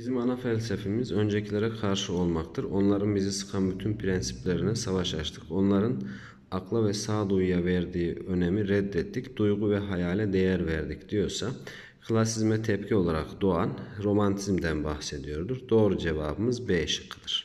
Bizim ana felsefemiz öncekilere karşı olmaktır. Onların bizi sıkan bütün prensiplerine savaş açtık. Onların akla ve sağduyuya verdiği önemi reddettik. Duygu ve hayale değer verdik diyorsa klasizme tepki olarak doğan romantizmden bahsediyordur. Doğru cevabımız B şıkkıdır.